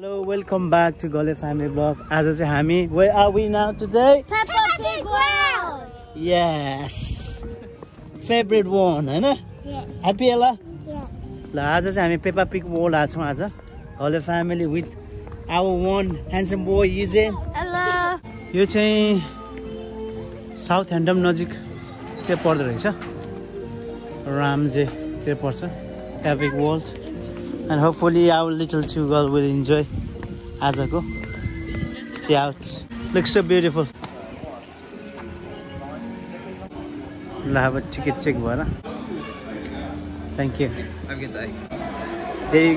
Hello welcome back to Gale family vlog आज चाहिँ हामी where are we now today. Yes favourite one होइन Yes. Happy होला. ल आज चाहिँ हामी पेपा पिक वर्ल्ड आएको छौँ आज Gale family with our one handsome boy you चाहिँ Hello. यो चाहिँ साउथ ह्यान्डम नजिक त्यो पर्दो रहेछ रामजे त्यो पर्छ ट्यापिक world and hopefully our little two girl will enjoy आजको च्याउट लुक्स सो ब्युटिफुल ल अब टिकट चेक भएर थ्याङ्क यू त्यही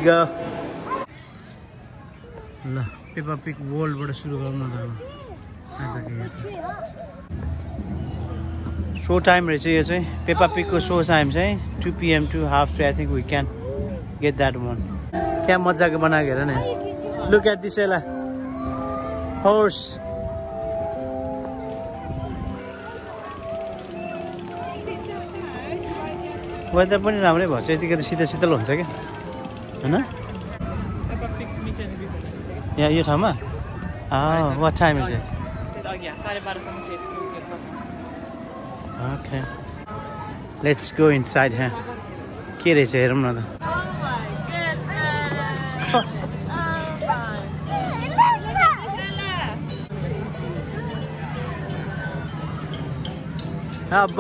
ल पेपा पिक वर्ल्डबाट सुरु गरौँ न त आजको यात्रा सो टाइम रहेछ यो चाहिँ। पेपा पिकको सो टाइम चाहिँ two PM to half three I think we can get that one क्या मजाको बनाएको हेर न look at this Ella horse weather पनि राम्रै भएछ यतिखेर शीतल शीतल हुन्छ क्या। होइन? यहाँ यो ठाउँमा? What time it Okay. Let's go inside here. के रहेछ हेरौँ न त।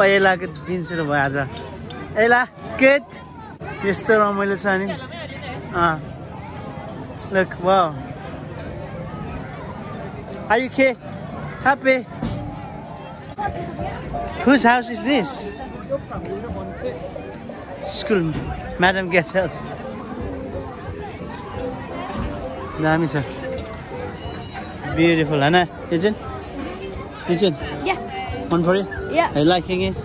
एलाको दिन सुरु भयो आज। एला के यस्तो र मैले छु आयु खे हापे हुस house is this school madam क्यास दामी छ ब्युटिफुल होइन इजन Yeah. मन पऱ्यो. है इट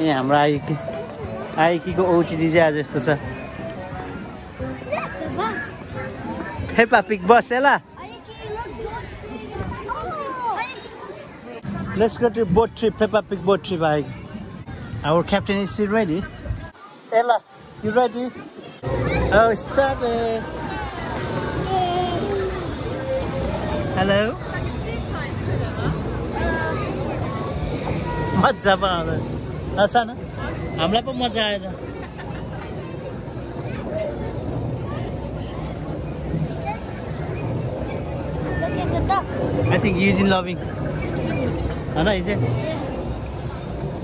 ए हाम्रो आइकी आइकीको ओटिडी चाहिँ आज यस्तो छ फेपा पिक बस ल Let's go to boat trip, Peppa Pig boat trip. I, our captain is ready? Ella, You ready? Oh, steady. Hello? મજામાં આવે હશે ને હમણાં પણ મજા આવે I think he's in loving. Anna, is it?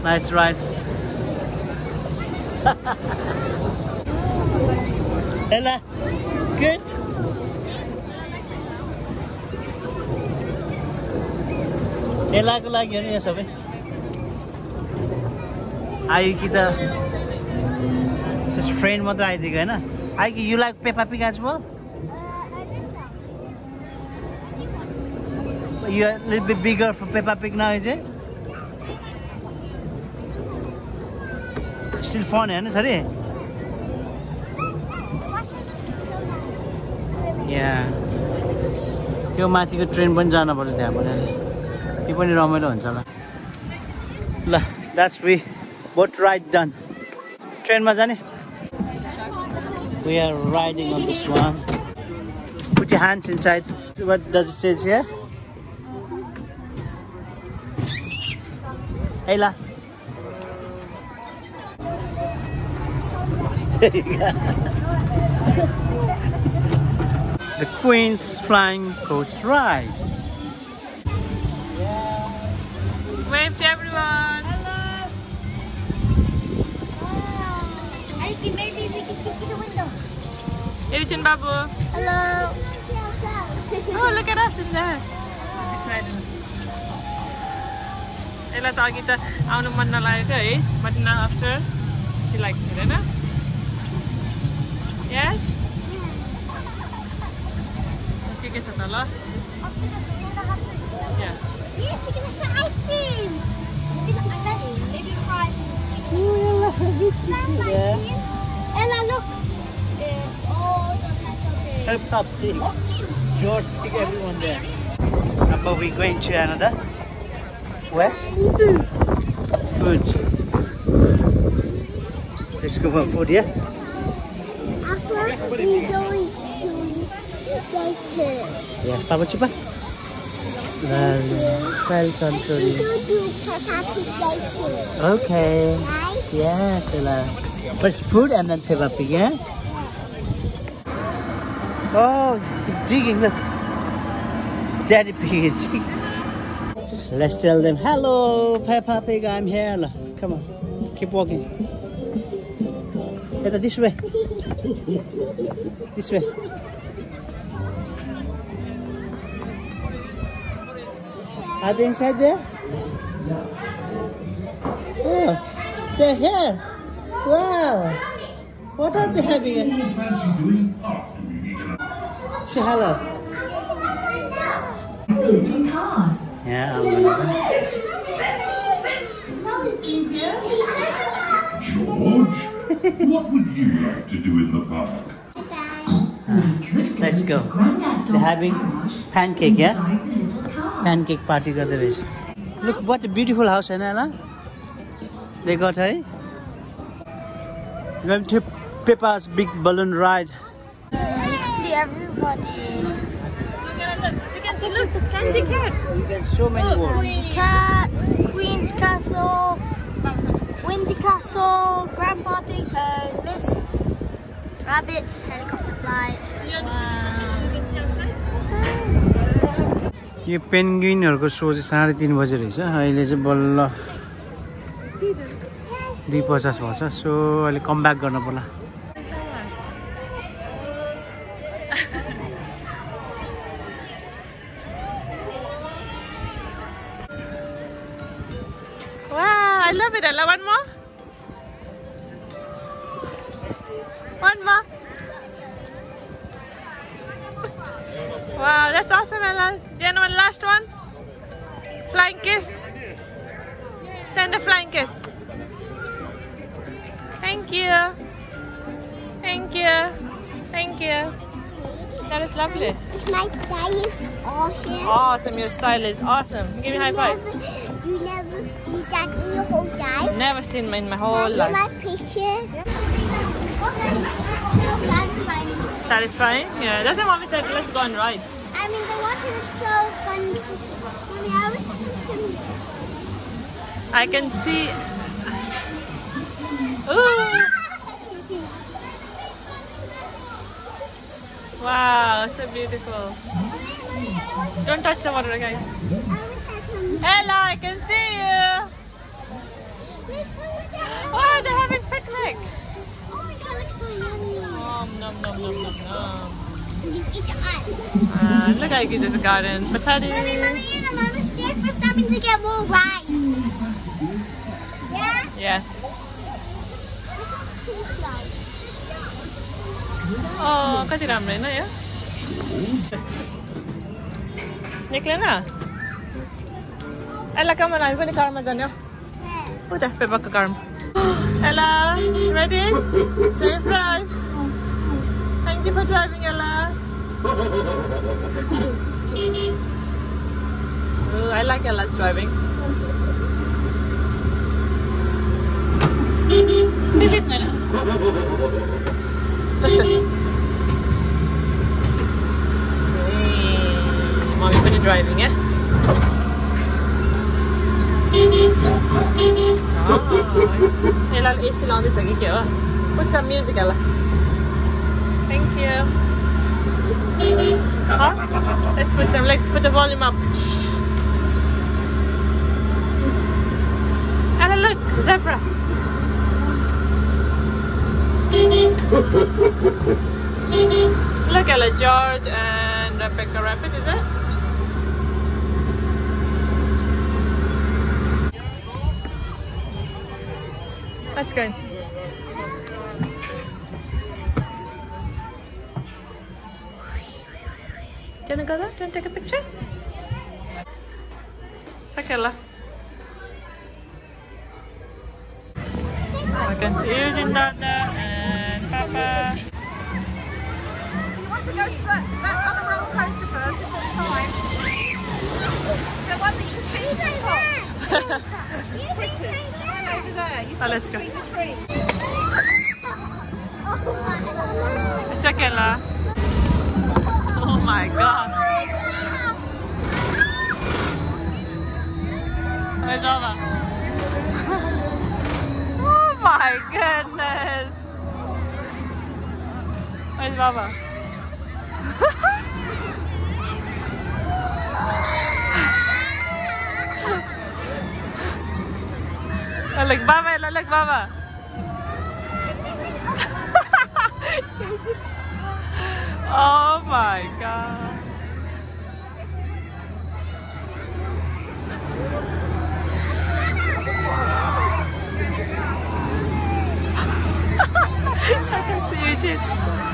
Nice ride. Ella good एलाको लागि हो नि यो सबै आयो कि त जस्ट फ्रेन्ड मात्र आइदिएको होइन? आयो कि you like Peppa Pig as well you are a little bit still हेर्नु छ अरे यहाँ त्यो माथिको ट्रेन पनि जानुपर्छ त्यहाँ पनि। त्यो पनि रमाइलो हुन्छ होला। ल that's we boat ride done ट्रेनमा जाने? We are riding on this one put you hands inside what does says here है the Queen's Flying coast Ride. Wave to everyone! Hello! Wow. Maybe we can see through the window. Aichin Babu. Hello! Oh, look at us in there. Decided. ಎಲ್ಲ ತಾಗಿದ್ದ ಅವನು ಮಣ್ಣಲ್ಲ But but after she likes it, eh, ಇದೆ Yes? Yeah. Okay, så alla? a tycker så gärna ice cream. Vi tycker fries. Look. It's all the kind of Help. George, pick everyone there. Now, we're going to another. Where? Food. Food. Let's go for food, yeah? We're going to Jason. Ya, Papa cepat. Dan welcome to the... go to Peppa Pig Jason. Okay. Yes, Ella. First food and then Peppa Pig, yeah? Oh, he's digging, look. Daddy Pig is digging. Let's tell them, hello, Peppa Pig, I'm here. Come on, keep walking. Etta, this way. This way. Are they inside there? Oh, they're here. Wow. What are they having? fancy doing after we eat an Say hello. Yeah, I'm gonna. George, what would you like to do in the park? Let's go. They're having pancake, yeah? Pancake party gathering. Look what a beautiful house, Anela. They got a going to Peppa's big balloon ride. See everybody. Look, we can see, look, candy cat. You can so many more words. Cats, Queen's Castle. Windy Castle, Grandpa Pig's home, Miss Rabbit's helicopter flight. यो पेन्गुइनहरूको show चाहिँ साढे तिन बजे रहेछ अहिले चाहिँ बल्ल दुई पचास भएको छ सो अहिले कम ब्याक गर्न पर्ला that's awesome, Ella. Gentlemen, last one. Flying kiss. Send a flying kiss. Thank you. Thank you. Thank you. That is lovely. My style is awesome. Awesome. Your style is awesome. Give me a high five. Never, you never see that in your whole life. Never seen me in my whole life. my picture? Satisfying. Satisfying? Yeah, that's why mommy said let's go on rides. I mean, the water is so to Mommy, I wish I I can see. Ooh! Wow, so beautiful. Don't touch the water, guys. Ella, I can see you. Oh, they're having picnic. Oh my god, looks so yummy. Nom nom nom nom nom nom. You. Uh, look how cute this garden. Patati. Mommy, mommy, and I'm over scared for stopping to get more rides. Yeah? Yes. Oh, कति राम्रो होइन यो निक्लेन एला कमान हामी पनि कारमा जाने हो उता पेपाको कारमा एला ready safe drive Thank you for driving, Ella. Ooh, I like Ella's driving. hey, mommy's been driving, eh? Ah, Ella, AC lang din sa gigyo. Put some music, Ella. Thank you. Huh? Let's put some, like, put the volume up. Ella, look, zebra. Look, Ella, George and Rebecca Rabbit, is it? Let's go. Do you want to go there? Do you want to take a picture? Ella. I can see Eugene there and Papa. You want to go to that, that other roller coaster first before time? The one that you see at the top. Right over there. You Oh, let's go. see the tree. Oh my god. Where's Mama? oh my goodness. Where's Mama? Lalag Mama, lalag Mama. Oh my god. I can see you, Eugene.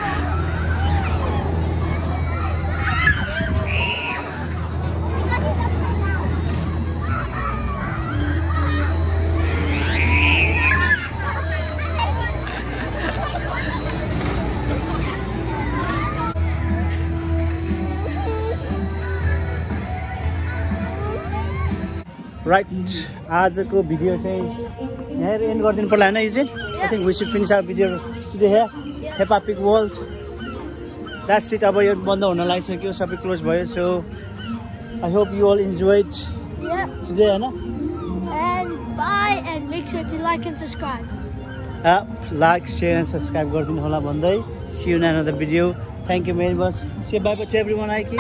Right आजको video चाहिँ यहाँनिर end गरिदिनु पर्ला होइन यो चाहिँ I think we should finish our video today hey world that sit अब यो बन्द हुन लागिसक्यो सबै क्लोज भयो so I hope you all Yeah. Today होइन. लाइक सेयर एन्ड सब्सक्राइब गरिदिनु होला भन्दै see you naan the video thank you very much say bye पछि एभ्री वान आई कि